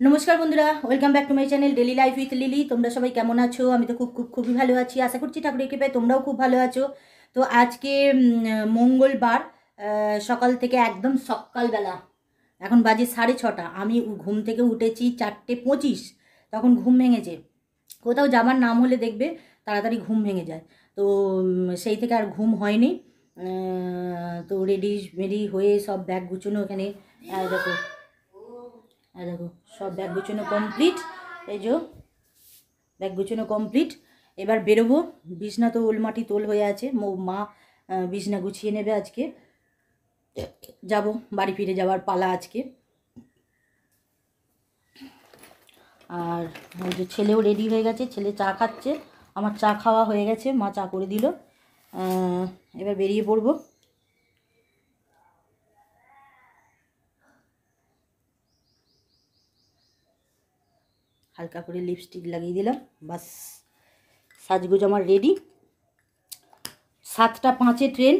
নমস্কার বন্ধুরা welcome back to my channel daily life with Lily তোমরা সবাই কেমন আছো? আমি তো খুব খুব, খুবই ভালো আছি। আশা করছি ঠাকুরের কৃপায় তোমরাও খুব ভালো আছো। তো আজকে মঙ্গলবার সকাল থেকে একদম সকালবেলা। এখন বাজে সাড়ে ছটা। আমি ঘুম থেকে উঠেছি চারটে পঁচিশ। তখন ঘুম ভেঙেছে। কোথাও যাবার নাম হলে দেখবে, তাড়াতাড়ি ঘুম ভেঙে যায়। তো সেই থেকে আর ঘুম হয়নি। তো রেডি রেডি হয়ে সব ব্যাগ গুছোনো ওখানে। দেখো আর দেখো, সব ব্যাগ গুছানো কমপ্লিট এই যে ব্যাগ গুছানো কমপ্লিট এবার বেরোবো। বিছনা তো ওলমাটি তোল হয়ে আছে। মো- বিছনা গুছিয়ে নেবে আজকে। যাব, বাড়ি ফিরে যাওয়ার পালা আজকে। আর ওই যে ছেলেও রেডি হয়ে গেছে। ছেলে চা খাচ্ছে। আমার চা খাওয়া হয়ে গেছে। মা চা করে দিল। এবার বেরিয়ে পড়ব। হালকা করে লিপস্টিক লাগিয়ে দিলাম। বাস, সাজগুজ আমার রেডি সাতটা পাঁচে ট্রেন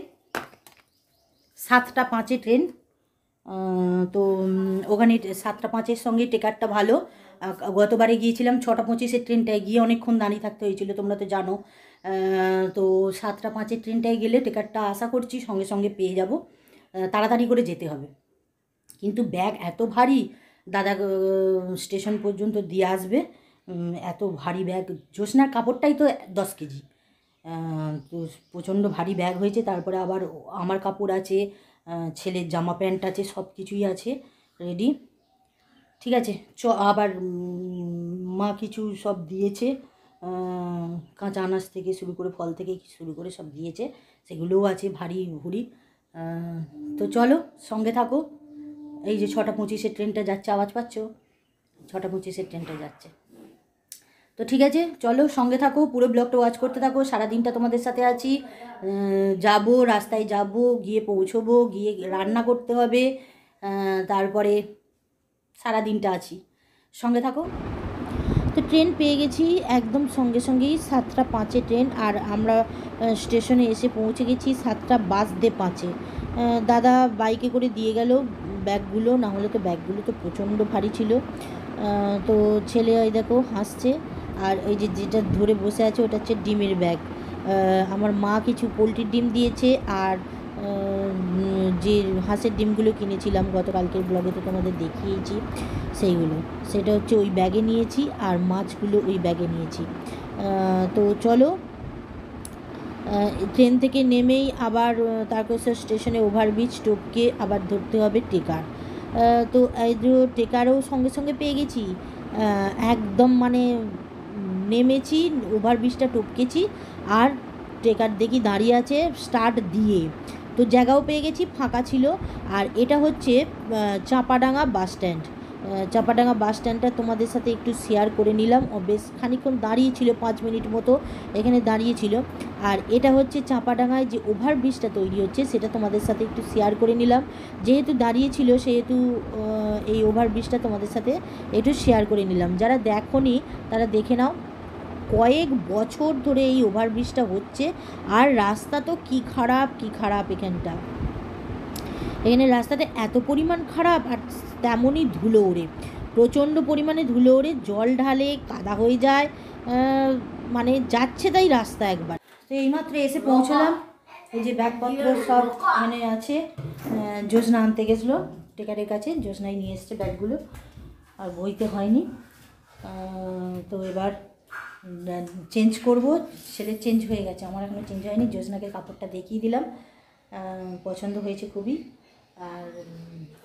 সাতটা পাঁচে ট্রেন তো ওখানে সাতটা পাঁচের সঙ্গে টিকারটা ভালো। গতবারে গিয়েছিলাম ছটা পঁচিশের ট্রেনটায় গিয়ে অনেকক্ষণ দাঁড়িয়ে থাকতে হয়েছিল, তোমরা তো জানো। তো সাতটা পাঁচের ট্রেনটায় গেলে টিকারটা আশা করছি সঙ্গে সঙ্গে পেয়ে যাব। তাড়াতাড়ি করে যেতে হবে। কিন্তু ব্যাগ এত ভারী দাদা স্টেশন পর্যন্ত দিয়ে আসবে। এত ভারী ব্যাগ। জ্যোৎস্নার কাপড়টাই তো দশ কেজি। তো প্রচণ্ড ভারী ব্যাগ হয়েছে। তারপরে আবার আমার কাপড় আছে ছেলের জামা প্যান্ট আছে সব কিছুই আছে রেডি ঠিক আছে চ আবার মা কিছু সব দিয়েছে। কাঁচা আনাজ থেকে শুরু করে ফল থেকে শুরু করে সব দিয়েছে। সেগুলোও আছে ভারী। আহ, তো চলো সঙ্গে থাকো। এই যে ছটা পঁচিশের ট্রেনটা যাচ্ছে, আওয়াজ পাচ্ছ? ছটা পঁচিশের ট্রেনটা যাচ্ছে। তো ঠিক আছে, চলো সঙ্গে থাকো, পুরো ব্লগটা ওয়াচ করতে থাকো, সারাদিনটা তোমাদের সাথে আছি। যাব, রাস্তায় যাব, গিয়ে পৌঁছবো, গিয়ে রান্না করতে হবে তারপরে সারাদিনটা আছি। সঙ্গে থাকো। তো ট্রেন পেয়ে গেছি একদম সঙ্গে সঙ্গেই সাতটা পাঁচে ট্রেন, আর আমরা স্টেশনে এসে পৌঁছে গেছি সাতটা বাস দে পাঁচে দাদা বাইকে করে দিয়ে গেল ব্যাগগুলো, না হলে তো ব্যাগগুলো তো প্রচণ্ড ভারী ছিল। তো ছেলে ওই দেখো হাসছে, আর ওই যে যেটা ধরে বসে আছে ওটা হচ্ছে ডিমের ব্যাগ। আমার মা কিছু পোলট্রির ডিম দিয়েছে, আর যে হাঁসের ডিমগুলো কিনেছিলাম গতকালকের ব্লগে তো তোমাদের দেখিয়েছি, সেইগুলো। সেটা হচ্ছে ওই ব্যাগে নিয়েছি, আর মাছগুলো ওই ব্যাগে নিয়েছি। তো চলো ট্রেন থেকে নেমেই আবার তারকেশ্বর স্টেশনে ওভারব্রিজ টপকে আবার ধরতে হবে টেকার। তো এই যে টেকারও সঙ্গে সঙ্গে পেয়ে গেছি। একদম মানে নেমেছি ওভারব্রিজটা টপকেছি, আর টেকার দেখি দাঁড়িয়ে আছে স্টার্ট দিয়ে। তো জায়গাও পেয়ে গেছি, ফাঁকা ছিল। আর এটা হচ্ছে Chanpadanga bus stand. Chanpadanga bus স্ট্যান্ডটা তোমাদের সাথে একটু শেয়ার করে নিলাম। ও বেশ খানিক্ষণ দাঁড়িয়ে ছিল, পাঁচ মিনিট মতো এখানে দাঁড়িয়ে ছিল। আর এটা হচ্ছে চাপাডাঙ্গায় যে ওভারব্রিজটা তৈরি হচ্ছে, সেটা তোমাদের সাথে একটু শেয়ার করে নিলাম। যেহেতু দাঁড়িয়ে ছিল, সেহেতু এই ওভারব্রিজটা তোমাদের সাথে একটু শেয়ার করে নিলাম। যারা দেখোনি, তারা দেখে নাও, কয়েক বছর ধরে এই ওভারব্রিজটা হচ্ছে। আর রাস্তা তো কি খারাপ কি খারাপ এখানটা। এখানে রাস্তাটা এত পরিমাণ খারাপ আর তেমনই ধুলো ওড়ে। প্রচণ্ড পরিমাণে ধুলো ওড়ে, জল ঢালে, কাদা হয়ে যায় মানে যাচ্ছে তাই রাস্তা একবার। তো এইমাত্র এসে পৌঁছলাম। এই যে ব্যাগপত্র সব এখানে আছে। জ্যোৎস্না আনতে গেছিল, টেকারের কাছে। জ্যোৎস্নাই নিয়ে এসছে ব্যাগগুলো। আর বইতে হয়নি। তো এবার চেঞ্জ করব। সেটা চেঞ্জ হয়ে গেছে। আমার এখনও চেঞ্জ হয়নি। জ্যোৎস্নাকে কাপড়টা দেখিয়ে দিলাম। পছন্দ হয়েছে খুবই। আর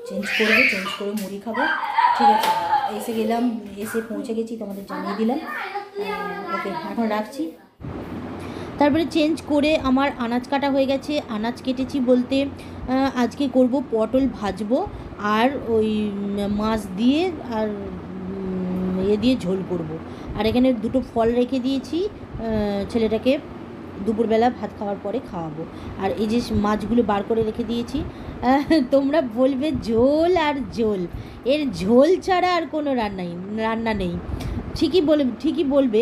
চেঞ্জ করব চেঞ্জ করে মুড়ি খাব। ঠিক আছে, এসে গেলাম, এসে পৌঁছে গেছি, তোমাদের জানিয়ে দিলাম। ওকে এখন রাখছি। তারপরে চেঞ্জ করে আমার আনাজ কাটা হয়ে গেছে। আনাজ কেটেছি বলতে আজকে করব পটল ভাজবো আর ওই মাছ দিয়ে আর এ দিয়ে ঝোল করব। আর এখানে দুটো ফল রেখে দিয়েছি ছেলেটাকে দুপুরবেলা ভাত খাওয়ার পরে খাওয়াবো। আর এই যে মাছগুলো বার করে রেখে দিয়েছি তোমরা বলবে ঝোল আর ঝোল এর ঝোল ছাড়া আর কোনো রান্নাই, রান্না নেই ঠিকই বলে, ঠিকই বলবে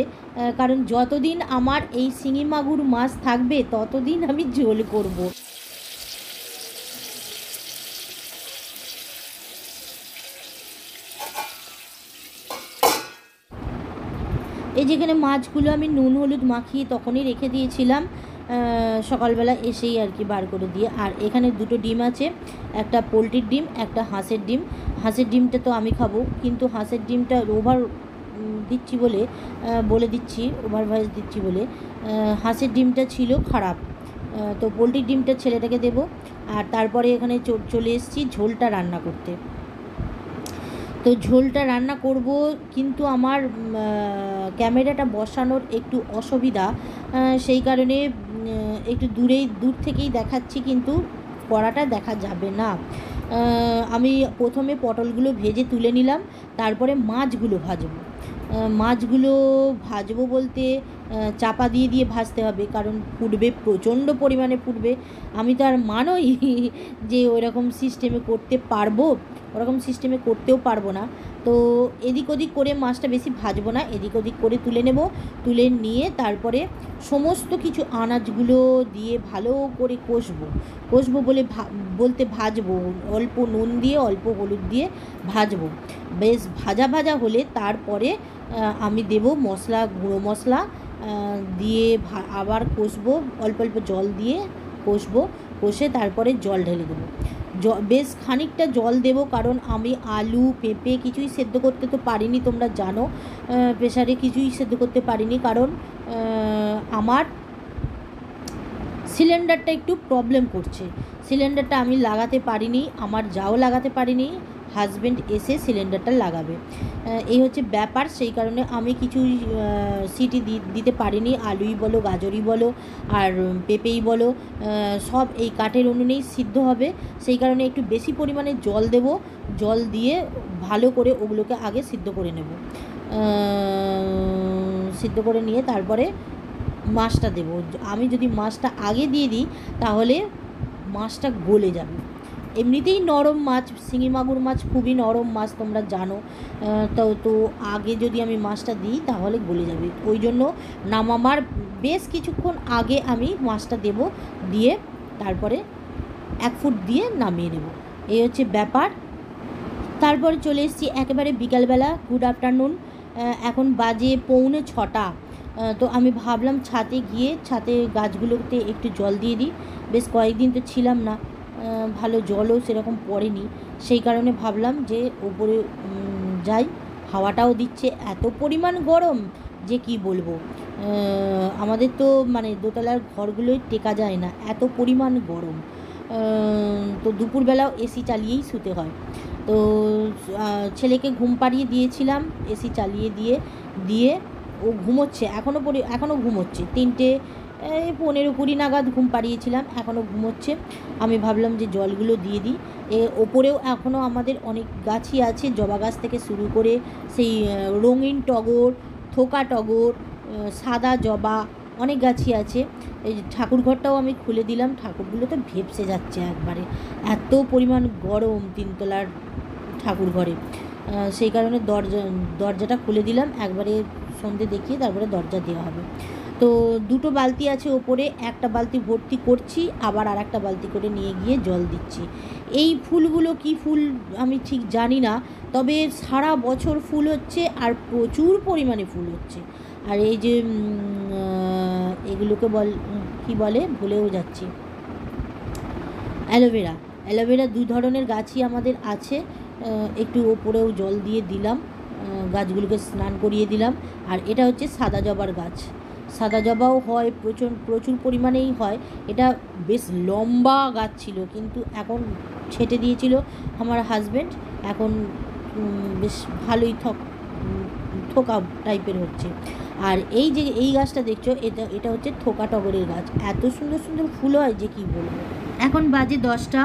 কারণ যতদিন আমার এই শিঙি মাগুর মাছ থাকবে, ততদিন আমি ঝোল করব। এই যেখানে মাছগুলো আমি নুন, হলুদ মাখিয়ে তখনই রেখে দিয়েছিলাম সকালবেলা এসেই আর কি বার করে দিয়ে। আর এখানে দুটো ডিম আছে, একটা পোলট্রির ডিম, একটা হাঁসের ডিম। হাঁসের ডিমটা তো আমি খাব, কিন্তু হাঁসের ডিমটা ওভার দিচ্ছি বলে বলে দিচ্ছি, ওভার ভয়েস দিচ্ছি বলে হাঁসের ডিমটা ছিল খারাপ। তো পোলট্রির ডিমটা ছেলেটাকে দেবো, আর তারপরে এখানে চলে এসেছি ঝোলটা রান্না করতে। তো ঝোলটা রান্না করব, কিন্তু আমার ক্যামেরাটা বসানোর একটু অসুবিধা সেই কারণে একটু দূরেই, দূর থেকেই দেখাচ্ছি কিন্তু কড়াটা দেখা যাবে না। আমি প্রথমে পটলগুলো ভেজে তুলে নিলাম, তারপরে মাছগুলো ভাজবো। মাছগুলো ভাজবো বলতে চাপা দিয়ে দিয়ে ভাজতে হবে, কারণ ফুটবে, প্রচণ্ড পরিমাণে ফুটবে। আমি তো আর মানই যে ওইরকম সিস্টেমে করতে পারব, ওরকম সিস্টেমে করতেও পারব না। তো এদিক ওদিক করে মাছটা বেশি ভাজবো না, এদিক ওদিক করে তুলে নেব, তুলে নিয়ে তারপরে সমস্ত কিছু আনাজগুলো দিয়ে ভালো করে কষবো। কষবো বলে বলতে ভাজবো, অল্প নুন দিয়ে, অল্প হলুদ দিয়ে ভাজবো। বেশ ভাজা ভাজা হলে তারপরে আমি দেব মশলা, গুঁড়ো মশলা দিয়ে আবার কষবো, অল্প অল্প জল দিয়ে কষবো, কষে তারপরে জল ঢেলে দেবো। বেশ খানিকটা জল দেব কারণ আমি আলু, পেঁপে কিছুই সেদ্ধ করতে তো পারিনি, তোমরা জানো। প্রেশারে কিছুই সেদ্ধ করতে পারিনি কারণ আমার সিলিন্ডারটা একটু প্রবলেম করছে। সিলিন্ডারটা আমি লাগাতে পারিনি, আমার যাও লাগাতে পারিনি। হাজব্যান্ড এসে সিলিন্ডারটা লাগাবে। এই হচ্ছে ব্যাপার। সেই কারণে আমি আহ, সিটি দিতে পারিনি। আলুই বলো গাজরই বলো আর পেঁপেই বলো সব এই কাঠের উনুনেই সিদ্ধ হবে। সেই কারণে একটু বেশি পরিমাণে জল দেব। জল দিয়ে ভালো করে ওগুলোকে আগে সিদ্ধ করে নেব। সিদ্ধ করে নিয়ে তারপরে মাছটা দেবো। আমি যদি মাছটা আগে দিয়ে দিই তাহলে মাছটা গলে যাবে। এমনিতেই নরম মাছ, শিঙি মাগুর মাছ খুবই নরম মাছ, তোমরা জানো। তো তো আগে যদি আমি মাছটা দিই, তাহলে গলে যাবে। ওই জন্য নামামার বেশ কিছুক্ষণ আগে আমি মাছটা দেব, দিয়ে তারপরে এক ফুট দিয়ে নামিয়ে নেব। এই হচ্ছে ব্যাপার। তারপরে চলে এসেছি একেবারে বিকালবেলা। গুড আফটারনুন এখন বাজে পৌনে ছটা। তো আমি ভাবলাম ছাদে গিয়ে, ছাদে গাছগুলোতে একটু জল দিয়ে দিই। বেশ কয়েকদিন তো ছিলাম না। ভালো জলও সেরকম পড়েনি। সেই কারণে ভাবলাম যে ওপরে যাই, হাওয়াটাও দিচ্ছে। এত পরিমাণ গরম, যে কি বলব? আমাদের তো মানে দোতলার ঘরগুলোই টেকা যায় না, এত পরিমাণ গরম। তো দুপুরবেলাও এসি চালিয়েই শুতে হয়। তো ছেলেকে ঘুম পাড়িয়ে দিয়েছিলাম এসি চালিয়ে দিয়ে দিয়ে ও ঘুমোচ্ছে এখনও পরি এখনও ঘুমোচ্ছে। তিনটে এই পনেরো কুড়ি নাগাদ ঘুম পাড়িয়েছিলাম, এখনও ঘুমোচ্ছে। আমি ভাবলাম যে জলগুলো দিয়ে দিই। এ ওপরেও এখনও আমাদের অনেক গাছই আছে, জবা গাছ থেকে শুরু করে সেই রঙিন টগর, থোকা টগর সাদা জবা অনেক গাছই আছে। এই ঠাকুর ঘরটাও আমি খুলে দিলাম, ঠাকুরগুলো তো ভেপসে যাচ্ছে একবারে। এত পরিমাণ গরম তিনতলার ঠাকুর ঘরে সেই কারণে দরজা, দরজাটা খুলে দিলাম, একবারে সন্ধে দেখিয়ে তারপরে দরজা দেওয়া হবে। তো দুটো বালতি আছে ওপরে, একটা বালতি ভর্তি করছি, আবার আর একটা বালতি করে নিয়ে গিয়ে জল দিচ্ছি। এই ফুলগুলো কি ফুল আমি ঠিক জানি না, তবে সারা বছর ফুল হচ্ছে আর প্রচুর পরিমাণে ফুল হচ্ছে। আর এই যে এগুলোকে বল, কি বলে, ভুলেও যাচ্ছি। অ্যালোভেরা অ্যালোভেরা দু ধরনের গাছই আমাদের আছে। একটু ওপরেও জল দিয়ে দিলাম গাছগুলোকে স্নান করিয়ে দিলাম। আর এটা হচ্ছে সাদা জবার গাছ। সাদা জবাও হয়, প্রচুর প্রচুর পরিমাণেই হয়। এটা বেশ লম্বা গাছ ছিল, কিন্তু এখন ছেটে দিয়েছিল আমার হাজব্যান্ড এখন বেশ ভালোই থক থোকা টাইপের হচ্ছে। আর এই যে, এই গাছটা দেখছ, এটা এটা হচ্ছে থোকা টগরের গাছ। এত সুন্দর সুন্দর ফুল হয় যে কি বলব। এখন বাজে দশটা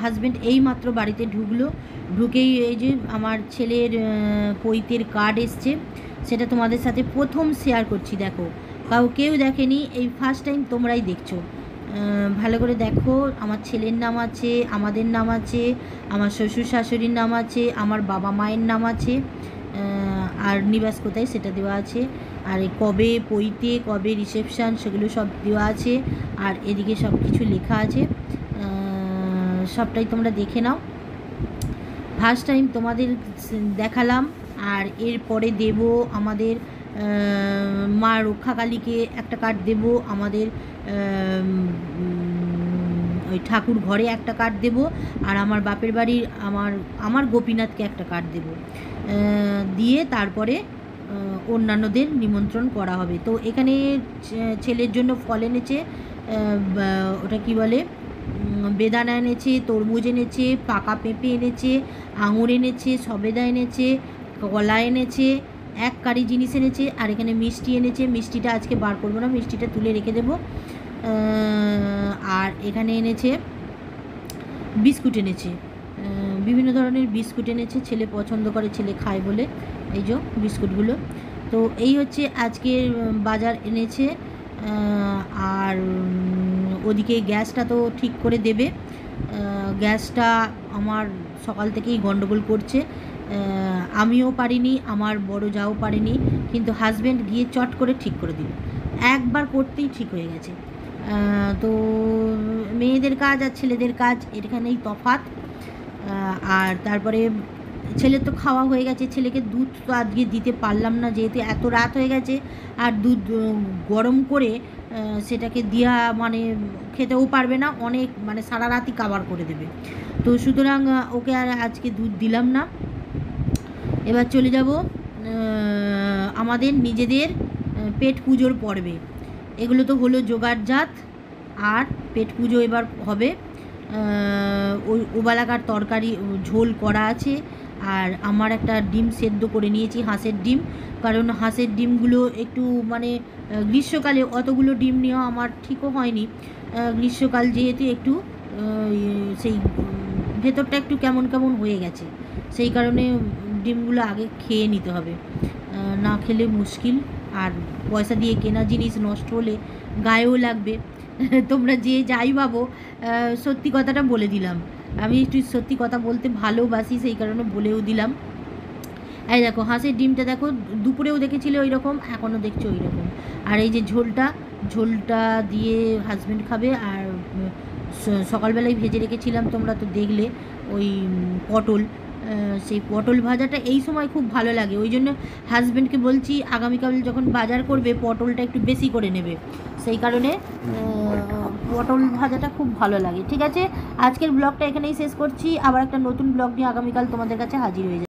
হাজব্যান্ড এই মাত্র বাড়িতে ঢুকলো। ঢুকেই এই যে, আমার ছেলের পৈতের কার্ড এসছে। সেটা তোমাদের সাথে প্রথম শেয়ার করছি, দেখো। কাউ কেউ দেখেনি, এই ফার্স্ট টাইম তোমরাই দেখছ। ভালো করে দেখো, আমার ছেলের নাম আছে, আমাদের নাম আছে, আমার শ্বশুর শাশুড়ির নাম আছে, আমার বাবা মায়ের নাম আছে আর নিবাস কোথায় সেটা দেওয়া আছে। আর কবে পইতে, কবে রিসেপশান সেগুলো সব দেওয়া আছে, আর এদিকে সব কিছু লেখা আছে। সবটাই তোমরা দেখে নাও। ফার্স্ট টাইম তোমাদের দেখালাম আর এরপরে দেব আমাদের মা রক্ষাকালীকে একটা কার্ড দেব, আমাদের ওই ঠাকুর ঘরে একটা কার্ড দেব, আর আমার বাপের বাড়ির আমার আমার গোপীনাথকে একটা কার্ড দেব। দিয়ে তারপরে অন্যান্যদের নিমন্ত্রণ করা হবে। তো এখানে ছেলের জন্য ফল এনেছে ওটা কি বলে? বেদানা এনেছে, তরমুজ এনেছে, পাকা পেঁপে এনেছে, আঙুর এনেছে, সবেদা এনেছে কলা এনেছে, এক কারি জিনিস এনেছে, আর এখানে মিষ্টি এনেছে। মিষ্টিটা আজকে বার করব না, মিষ্টিটা তুলে রেখে দেবো। আর এখানে এনেছে বিস্কুট এনেছে। বিভিন্ন ধরনের বিস্কুট এনেছে, ছেলে পছন্দ করে, ছেলে খায় বলে, এই যে বিস্কুটগুলো। তো এই হচ্ছে আজকের বাজার এনেছে। আর ওদিকে গ্যাসটা তো ঠিক করে দেবে। গ্যাসটা আমার সকাল থেকেই গন্ডগোল করছে। আমিও পারিনি আমার বড় যাও পারেনি কিন্তু হাজব্যান্ড গিয়ে চট করে ঠিক করে দিল। একবার করতেই ঠিক হয়ে গেছে। তো মেয়েদের কাজ আর ছেলেদের কাজ এখানেই আহ, আর তারপরে ছেলের তো খাওয়া হয়ে গেছে ছেলেকে দুধ তো আজকে দিতে পারলাম না যেহেতু এত রাত হয়ে গেছে আর দুধ গরম করে সেটাকে দেওয়া মানে খেতেও পারবে না অনেক মানে সারা রাতই কাবার করে দেবে। তো সুতরাং ওকে আর আজকে দুধ দিলাম না। এবার চলে যাব আমাদের নিজেদের পেট পুজোর পর্বে। এগুলো তো হলো জোগাড়জাত আর পেট পুজো এবার হবে। ওই ওবালাকার তরকারি ঝোল করা আছে, আর আমার একটা ডিম সেদ্ধ করে নিয়েছি, হাঁসের ডিম। কারণ হাঁসের ডিমগুলো একটু মানে গ্রীষ্মকালে অতগুলো ডিম নেওয়া আমার ঠিকও হয়নি। গ্রীষ্মকাল যেহেতু একটু সেই ভেতরটা একটু কেমন কেমন হয়ে গেছে। সেই কারণে ডিমগুলো আগে খেয়ে নিতে হবে। না খেলে মুশকিল। আর পয়সা দিয়ে কেনা জিনিস নষ্ট হলে গায়েও লাগবে। তোমরা যে যাই ভাবো সত্যি কথাটা বলে দিলাম। আমি একটু সত্যি কথা বলতে ভালোবাসি, সেই কারণে বলেও দিলাম। এই দেখো, হাঁসের ডিমটা দেখো, দুপুরেও দেখেছিলে ওই রকম এখনও দেখছ ওই রকম আর এই যে ঝোলটা ঝোলটা দিয়ে হাজব্যান্ড খাবে আর সকালবেলায় ভেজে রেখেছিলাম তোমরা তো দেখলে, ওই পটল। সেই পটল ভাজাটা এই সময় খুব ভালো লাগে। ওই জন্য হাজব্যান্ডকে বলছি, আগামীকাল যখন বাজার করবে, পটলটা একটু বেশি করে নেবে। সেই কারণে পটল ভাজাটা খুব ভালো লাগে। ঠিক আছে? আজকের ব্লগটা এখানেই শেষ করছি। আবার একটা নতুন ব্লগ নিয়ে আগামীকাল তোমাদের কাছে হাজির হয়ে